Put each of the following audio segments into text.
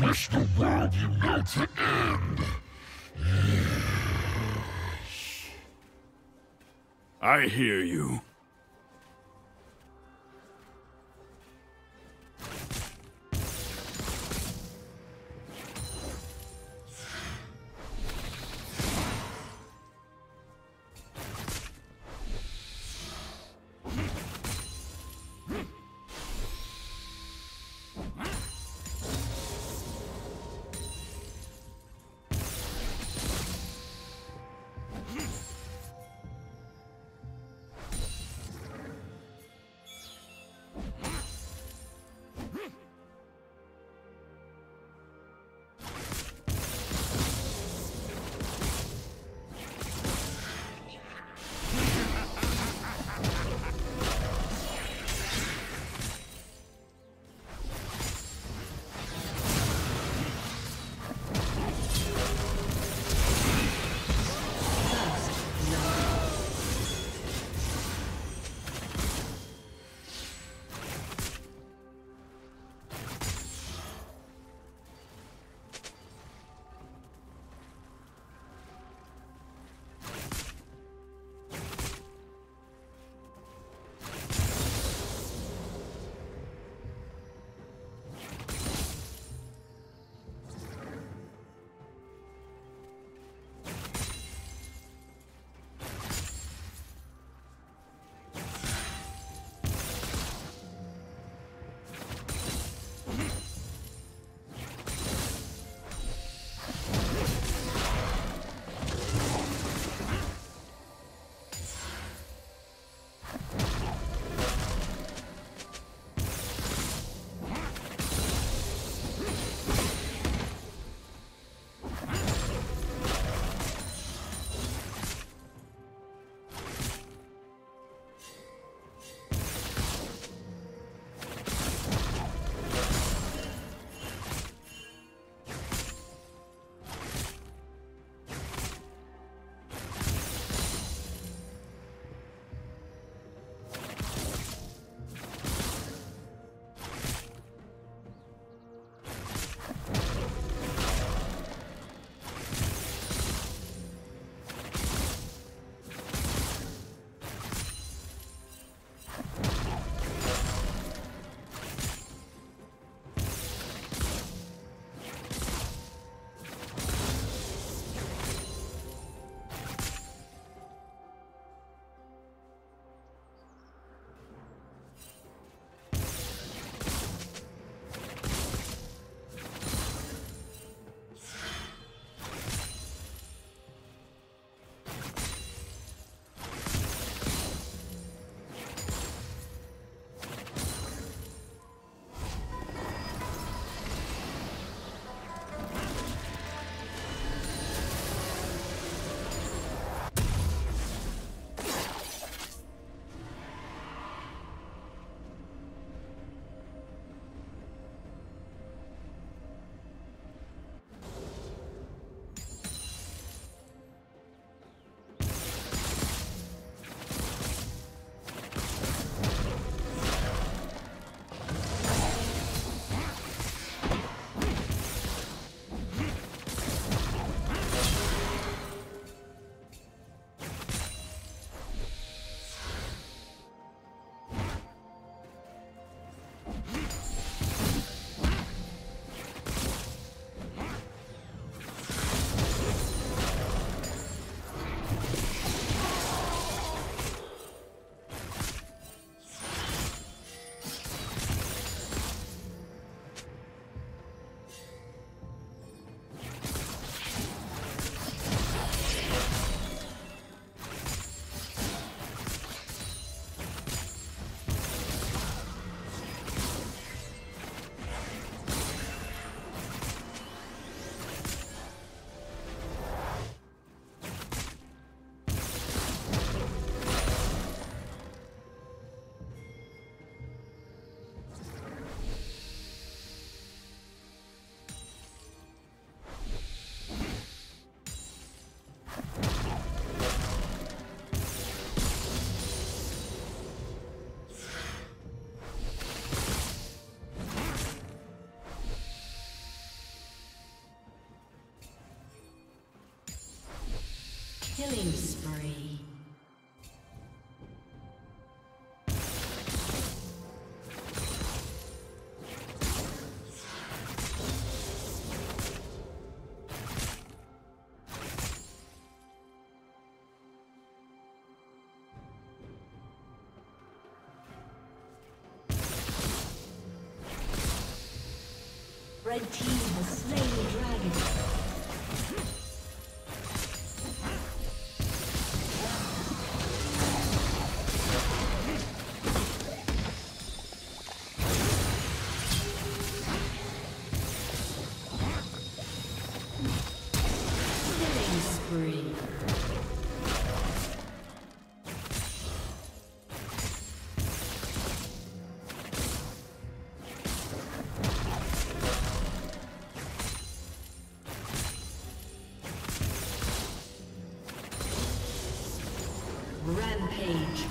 wish the world you know to end. I hear you. Killing spree. Red team has slain Rampage.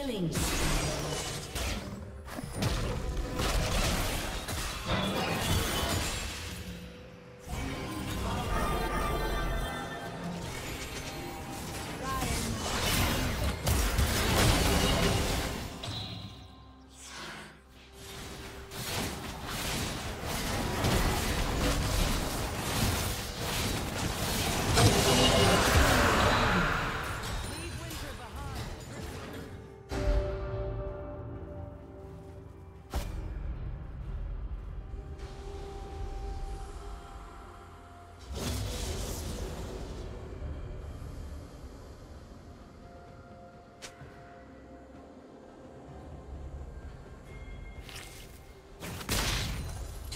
Killing.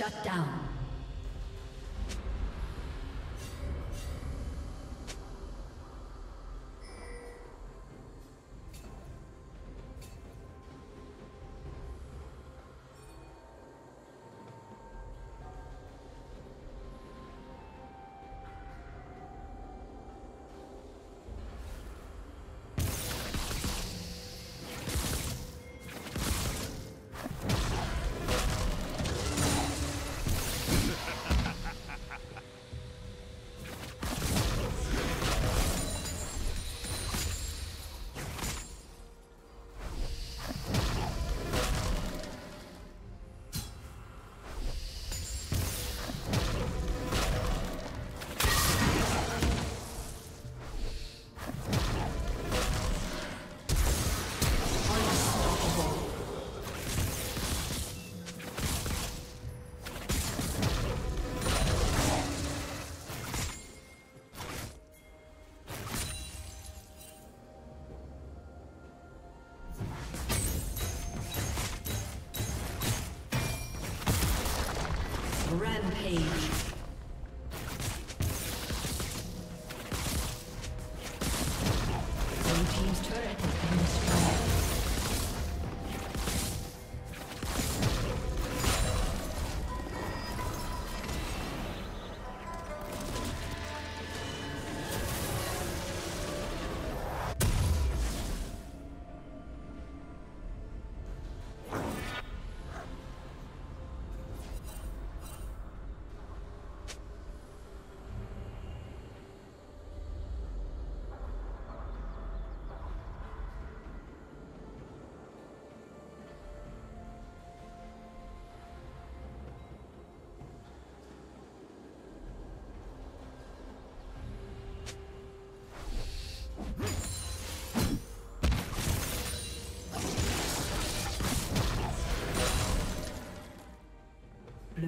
Shut down. Rampage.